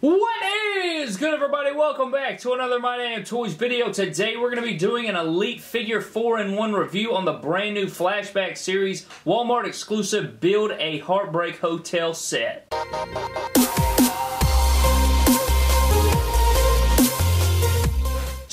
What is good everybody? Welcome back to another My Damn Toys video. Today we're going to be doing an Elite Figure 4-in-1 review on the brand new Flashback Series Walmart exclusive Build a Heartbreak Hotel set.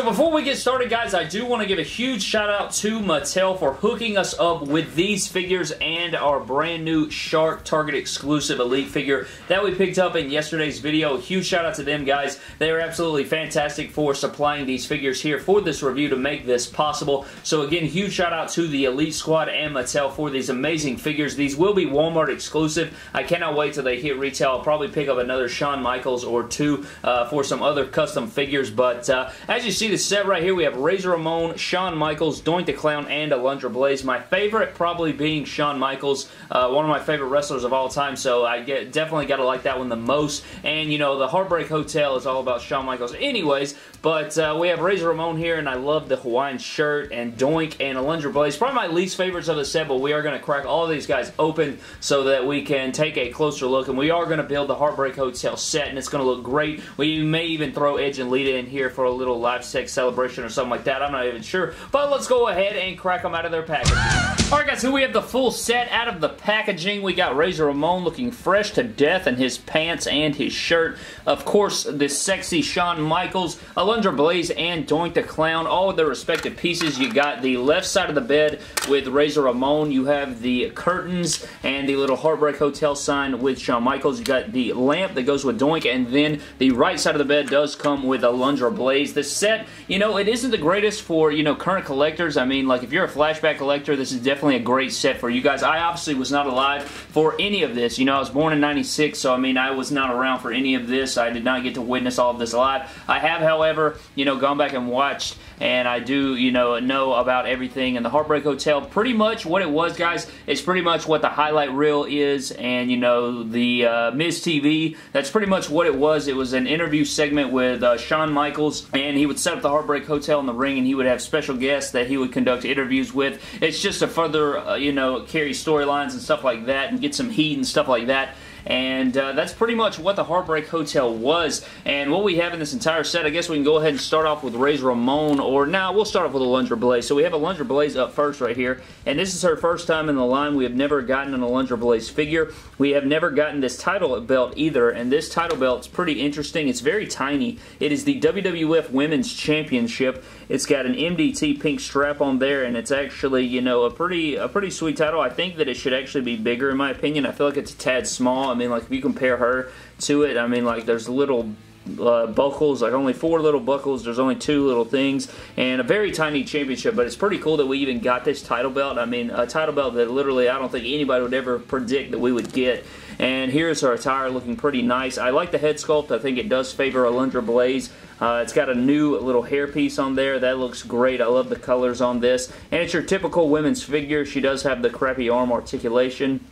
So before we get started, guys, I do want to give a huge shout out to Mattel for hooking us up with these figures and our brand new Shark Target exclusive Elite figure that we picked up in yesterday's video. A huge shout out to them, guys. They are absolutely fantastic for supplying these figures here for this review to make this possible. So again, huge shout out to the Elite Squad and Mattel for these amazing figures. These will be Walmart exclusive. I cannot wait till they hit retail. I'll probably pick up another Shawn Michaels or two uh, for some other custom figures. But uh, as you see the set right here, we have Razor Ramon, Shawn Michaels, Doink the Clown, and Alundra Blaze. My favorite probably being Shawn Michaels, uh, one of my favorite wrestlers of all time, so I get definitely got to like that one the most. And, you know, the Heartbreak Hotel is all about Shawn Michaels anyways, but uh, we have Razor Ramon here, and I love the Hawaiian shirt, and Doink, and Alundra Blaze. Probably my least favorites of the set, but we are going to crack all these guys open so that we can take a closer look, and we are going to build the Heartbreak Hotel set, and it's going to look great. We may even throw Edge and Lita in here for a little live sex celebration or something like that. I'm not even sure. But let's go ahead and crack them out of their packaging. Alright guys, here we have the full set out of the packaging. We got Razor Ramon looking fresh to death in his pants and his shirt. Of course, the sexy Shawn Michaels, Alundra Blaze, and Doink the Clown, all of their respective pieces. You got the left side of the bed with Razor Ramon. You have the curtains and the little Heartbreak Hotel sign with Shawn Michaels. You got the lamp that goes with Doink, and then the right side of the bed does come with Alundra Blaze. This set, you know, it isn't the greatest for, you know, current collectors. I mean, like, if you're a flashback collector, this is definitely a great set for you guys. I obviously was not alive for any of this. You know, I was born in 96, so, I mean, I was not around for any of this. I did not get to witness all of this live. I have, however, you know, gone back and watched and I do, you know, know about everything in the Heartbreak Hotel. Pretty much what it was, guys, is pretty much what the highlight reel is, and, you know, the uh, Miz TV, that's pretty much what it was. It was an interview segment with uh, Shawn Michaels, and he would set up the Heartbreak Hotel in the ring, and he would have special guests that he would conduct interviews with. It's just a further, uh, you know, carry storylines and stuff like that, and get some heat and stuff like that and uh, that's pretty much what the Heartbreak Hotel was. And what we have in this entire set, I guess we can go ahead and start off with Razor Ramon, or now nah, we'll start off with Alundra Blaze. So we have a Alundra Blaze up first right here, and this is her first time in the line. We have never gotten an Alundra Blaze figure. We have never gotten this title belt either, and this title belt is pretty interesting. It's very tiny. It is the WWF Women's Championship. It's got an MDT pink strap on there, and it's actually, you know, a pretty a pretty sweet title. I think that it should actually be bigger, in my opinion. I feel like it's a tad small. I mean, like, if you compare her to it, I mean, like, there's little uh, buckles, like only four little buckles. There's only two little things, and a very tiny championship. But it's pretty cool that we even got this title belt. I mean, a title belt that literally I don't think anybody would ever predict that we would get. And here's her attire looking pretty nice. I like the head sculpt. I think it does favor Alundra Blaze. Uh, it's got a new little hairpiece on there. That looks great. I love the colors on this. And it's your typical women's figure. She does have the crappy arm articulation.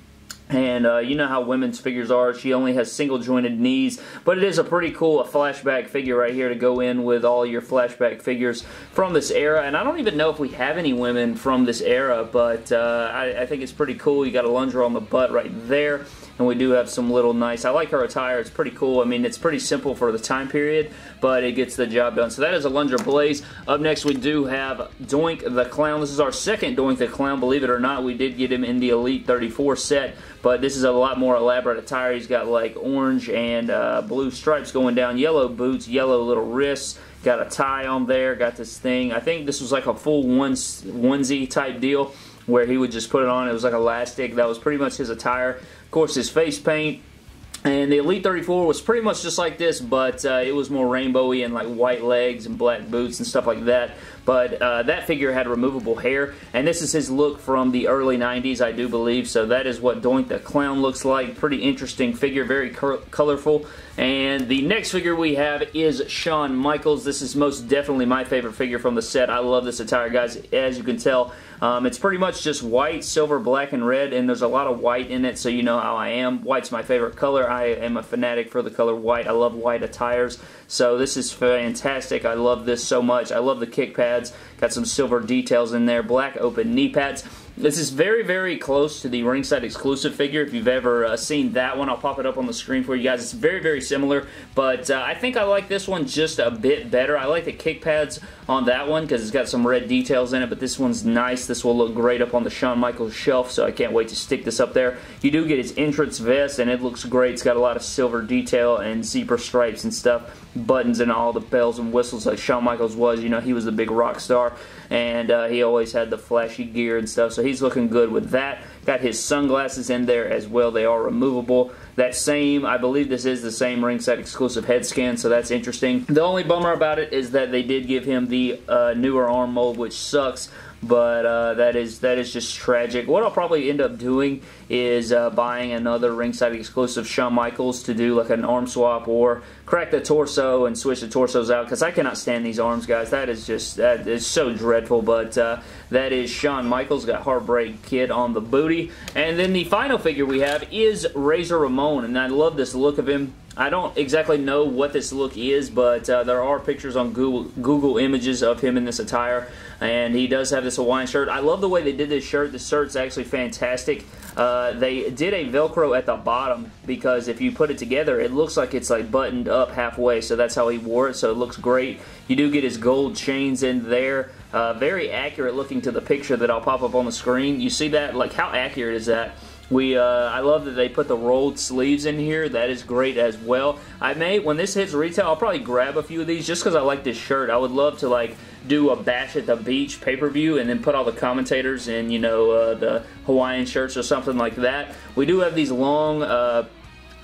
And uh, you know how women's figures are. She only has single jointed knees. But it is a pretty cool flashback figure right here to go in with all your flashback figures from this era. And I don't even know if we have any women from this era. But uh, I, I, think it's pretty cool. You got Alundra on the butt right there. And we do have some little nice, I like her attire, it's pretty cool. I mean, it's pretty simple for the time period, but it gets the job done. So that is Alundra Blaze. Up next, we do have Doink the Clown. This is our second Doink the Clown, believe it or not. We did get him in the Elite 34 set, but this is a lot more elaborate attire. He's got like orange and uh, blue stripes going down, yellow boots, yellow little wrists, got a tie on there, got this thing. I think this was like a full onesie type deal where he would just put it on. It was like elastic. That was pretty much his attire. Of course, his face paint. And the Elite 34 was pretty much just like this, but uh, it was more rainbowy and like white legs and black boots and stuff like that. But uh, that figure had removable hair, and this is his look from the early 90s, I do believe. So that is what Doink the Clown looks like. Pretty interesting figure, very colorful. And the next figure we have is Shawn Michaels. This is most definitely my favorite figure from the set. I love this attire, guys. As you can tell, um, it's pretty much just white, silver, black, and red, and there's a lot of white in it, so you know how I am. White's my favorite color. I am a fanatic for the color white. I love white attires, so this is fantastic. I love this so much. I love the kick pads. Got some silver details in there. Black open knee pads. This is very, very close to the ringside exclusive figure. If you've ever uh, seen that one, I'll pop it up on the screen for you guys. It's very, very similar, but uh, I think I like this one just a bit better. I like the kick pads on that one because it's got some red details in it, but this one's nice. This will look great up on the Shawn Michaels shelf, so I can't wait to stick this up there. You do get his entrance vest, and it looks great. It's got a lot of silver detail and zebra stripes and stuff buttons and all the bells and whistles like Shawn Michaels was. You know, he was a big rock star, and uh, he always had the flashy gear and stuff, so he's looking good with that. Got his sunglasses in there as well. They are removable. That same, I believe this is the same ringside exclusive head scan, so that's interesting. The only bummer about it is that they did give him the uh, newer arm mold, which sucks but uh, that is that is just tragic. What I'll probably end up doing is uh, buying another ringside exclusive Shawn Michaels to do like an arm swap or crack the torso and switch the torsos out because I cannot stand these arms, guys. That is just that is so dreadful. But uh, that is Shawn Michaels got Heartbreak Kid on the booty, and then the final figure we have is Razor Ramon, and I love this look of him. I don't exactly know what this look is, but uh, there are pictures on Google, Google Images of him in this attire, and he does have this Hawaiian shirt. I love the way they did this shirt. The shirt's actually fantastic. Uh, they did a Velcro at the bottom because if you put it together, it looks like it's like buttoned up halfway, so that's how he wore it, so it looks great. You do get his gold chains in there. Uh, very accurate looking to the picture that I'll pop up on the screen. You see that? Like, how accurate is that? We, uh, I love that they put the rolled sleeves in here. That is great as well. I may, when this hits retail, I'll probably grab a few of these just because I like this shirt. I would love to, like, do a Bash at the Beach pay-per-view and then put all the commentators in, you know, uh, the Hawaiian shirts or something like that. We do have these long, uh,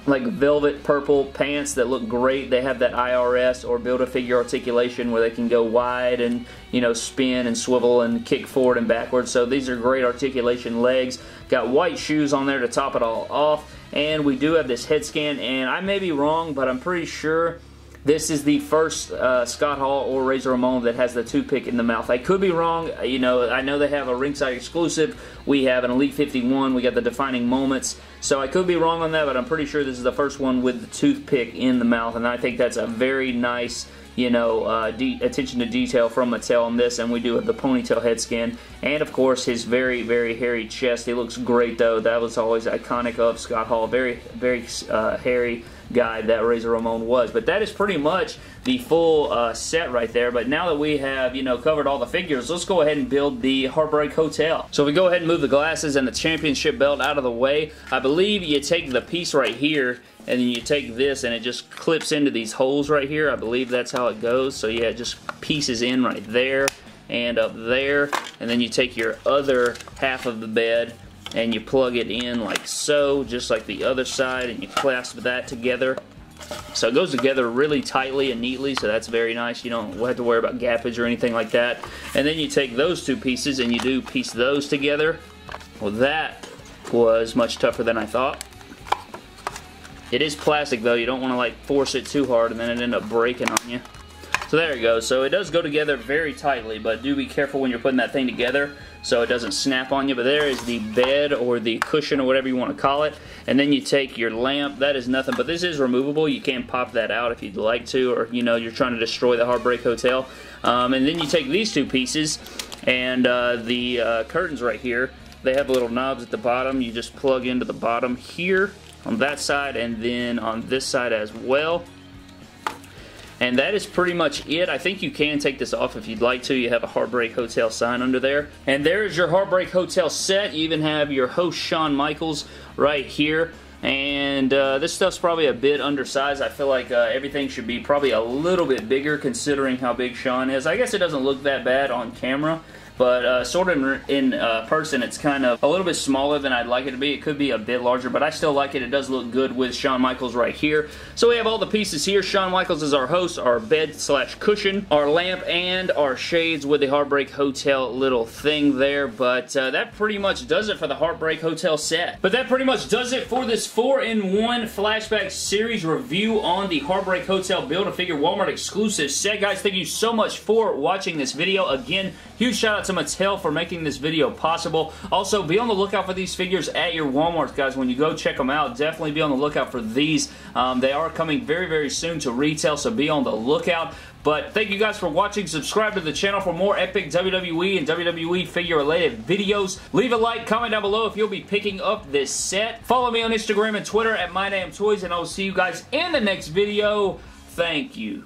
like velvet purple pants that look great. They have that IRS or Build-A-Figure articulation where they can go wide and, you know, spin and swivel and kick forward and backwards. So these are great articulation legs. Got white shoes on there to top it all off. And we do have this head scan, and I may be wrong, but I'm pretty sure this is the first uh, Scott Hall or Razor Ramon that has the toothpick in the mouth. I could be wrong. You know, I know they have a ringside exclusive. We have an Elite 51. We got the defining moments. So I could be wrong on that, but I'm pretty sure this is the first one with the toothpick in the mouth, and I think that's a very nice you know, uh, attention to detail from Mattel on this, and we do have the ponytail head scan, and of course his very, very hairy chest. He looks great though. That was always iconic of Scott Hall. Very, very uh, hairy guy that Razor Ramon was. But that is pretty much the full uh, set right there. But now that we have, you know, covered all the figures, let's go ahead and build the Heartbreak Hotel. So we go ahead and move the glasses and the championship belt out of the way. I believe you take the piece right here and then you take this and it just clips into these holes right here. I believe that's how it goes. So yeah, it just pieces in right there and up there. And then you take your other half of the bed and you plug it in like so, just like the other side, and you clasp that together. So it goes together really tightly and neatly, so that's very nice. You don't have to worry about gappage or anything like that. And then you take those two pieces and you do piece those together. Well, that was much tougher than I thought. It is plastic though, you don't want to like force it too hard and then it end up breaking on you. So there you go. So it does go together very tightly, but do be careful when you're putting that thing together so it doesn't snap on you. But there is the bed or the cushion or whatever you want to call it. And then you take your lamp. That is nothing, but this is removable. You can pop that out if you'd like to, or you know, you're trying to destroy the Heartbreak Hotel. Um, and then you take these two pieces and uh, the uh, curtains right here. They have little knobs at the bottom. You just plug into the bottom here on that side and then on this side as well. And that is pretty much it. I think you can take this off if you'd like to. You have a Heartbreak Hotel sign under there. And there's your Heartbreak Hotel set. You even have your host Shawn Michaels right here. And uh, this stuff's probably a bit undersized. I feel like uh, everything should be probably a little bit bigger considering how big Shawn is. I guess it doesn't look that bad on camera. But uh, sort of in, in uh, person, it's kind of a little bit smaller than I'd like it to be. It could be a bit larger, but I still like it. It does look good with Shawn Michaels right here. So we have all the pieces here. Shawn Michaels is our host, our bed slash cushion, our lamp, and our shades with the Heartbreak Hotel little thing there. But uh, that pretty much does it for the Heartbreak Hotel set. But that pretty much does it for this 4-in-1 flashback series review on the Heartbreak Hotel Build-A-Figure Walmart exclusive set. Guys, thank you so much for watching this video. Again, huge shout out to Mattel for making this video possible. Also, be on the lookout for these figures at your Walmart, guys. When you go check them out, definitely be on the lookout for these. Um, they are coming very, very soon to retail, so be on the lookout. But thank you guys for watching. Subscribe to the channel for more epic WWE and WWE figure related videos. Leave a like, comment down below if you'll be picking up this set. Follow me on Instagram and Twitter at MyDamnToys, and I will see you guys in the next video. Thank you.